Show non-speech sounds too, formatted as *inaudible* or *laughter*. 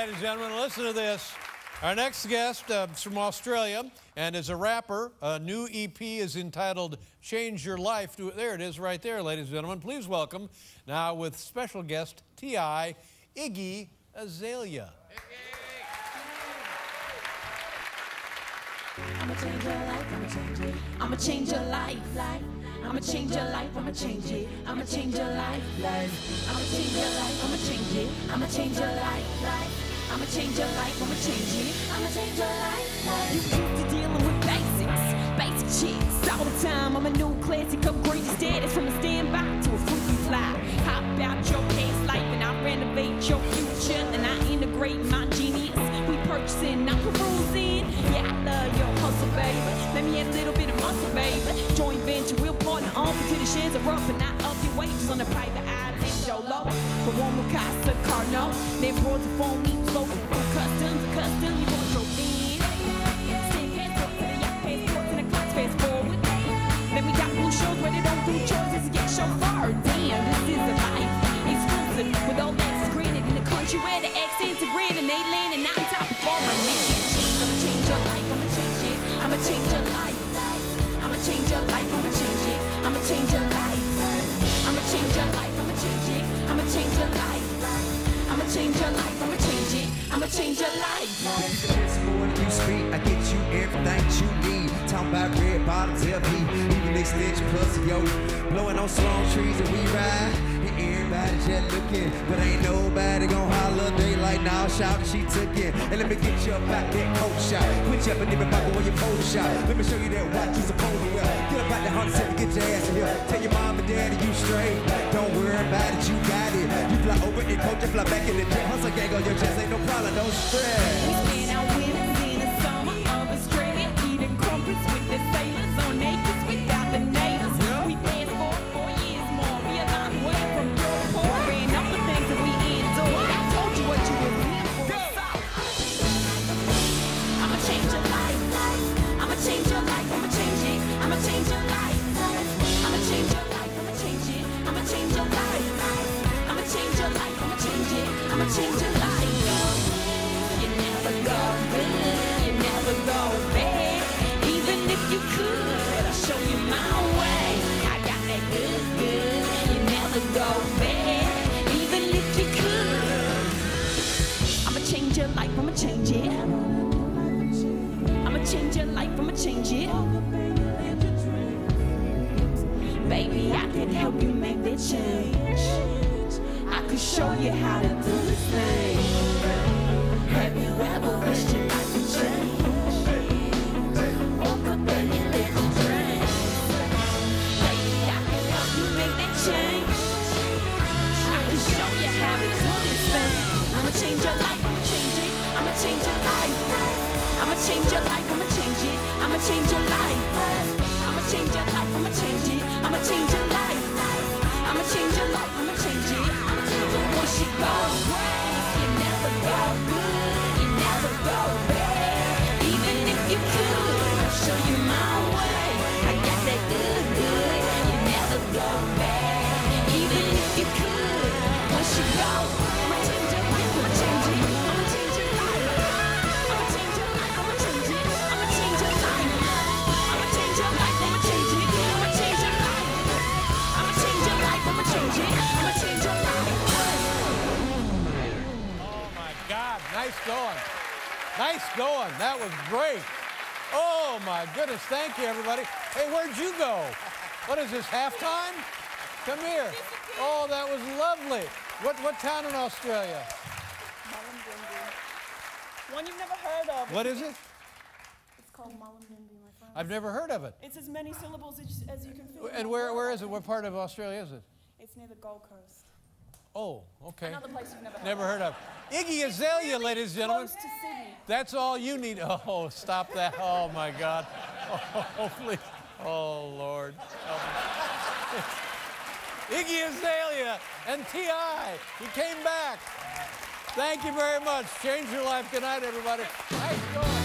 ladies and gentlemen. Listen to this. Our next guest uh, is from Australia and is a rapper. A new EP is entitled Change Your Life. There it is right there, ladies and gentlemen. Please welcome now with special guest T.I. Iggy Azalea. I'ma change your life, I'ma change it. I'ma change your life, life. I'ma change your life, I'ma change it. I'ma change your life, life. I'ma change your life, I'ma change it. I'ma change your life, life. I'ma change your life, I'ma change it. I'ma change your life, life. You used to dealing with basics, basic chicks all the time. I'm a new classic, upgrade your status from a standby to a freaky fly. How about your past life and I renovate your future and I integrate my genius. We purchasing, not perusing. Yeah, I love your hustle, baby. Let me add a little bit of muscle, baby. Joint venture, we'll partner on until the shares are up and I up your wages on the private island. Jolo, one the phone, me customs, a custom, you want your got blue shows where they don't do choices to get chauffeur. Damn, this is life with all in the country where the and they and I'm top of all my nation. I'ma change your life, I'ma change it. I'ma change your life. I'ma change your life, life. It's more you speak. I get you everything you need. Talking about red bottoms, LP, even extension plus yo. Blowing on strong trees and we ride. And everybody just looking, but ain't nobody gon' holler. They like now shout she took it. And let me get you up out that coat shot. Quit you up and even back your photo shot. Let me show you that watch you supposed to wear. Get up out the Honda Civic, get your ass in here. Tell your mom and daddy you straight. Fly back in the jet. Hustle gang on your chest, ain't no problem, don't stress. I'ma change it. Baby, I can help you make that change. I could show you how to do this thing. Have you ever wished your life would change? Woke up and you live a dream. Baby, I can help you make that change. I can show you how to do this thing. I'ma change your life, I'ma change it. I'ma change your life. I'ma change your life, I'ma change your life. I'ma change your life, I'ma change it. I'ma change your life. I'ma change your life, I'ma change nice going. Nice going. That was great. Oh my goodness, thank you everybody. Hey, where'd you go? What is this, halftime? Come here. Oh, that was lovely. What, what town in Australia? One you've never heard of. What is it? It's called Mullumbimby, my friend. I've never heard of it. It's as many syllables as, as you can fit. And where, where is it? What part of Australia is it? It's near the Gold Coast. Oh, okay. Another place you've never heard Never of. heard of. Iggy Azalea, ladies and gentlemen. That's all you need. *laughs* Oh, stop that. Oh, my God. *laughs* Oh, please. Oh, Lord. Me. *laughs* Iggy Azalea and T.I. He came back. Thank you very much. Change your life. Good night, everybody. Nice going.